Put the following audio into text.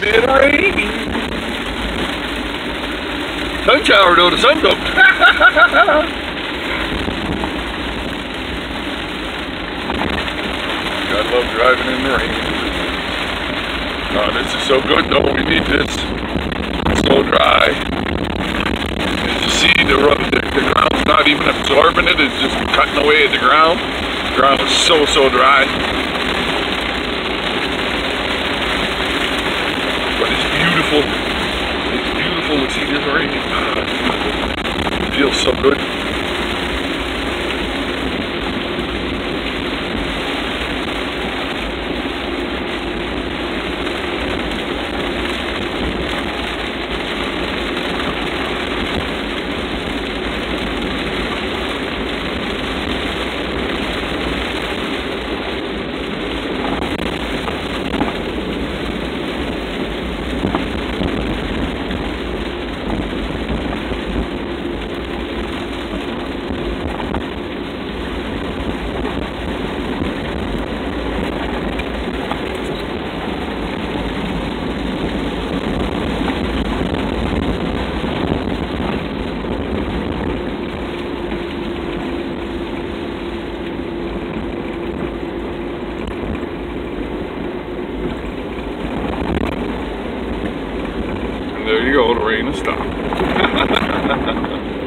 been raining. Sun shower though, the sun's up. Gotta love driving in the rain. Oh, this is so good though. We need this. It's so dry. As you see, the, the, the ground's not even absorbing it. It's just cutting away at the ground. The ground is so, so dry. But it's beautiful. It's beautiful to see this rain. It feels so good. You go, has stopped.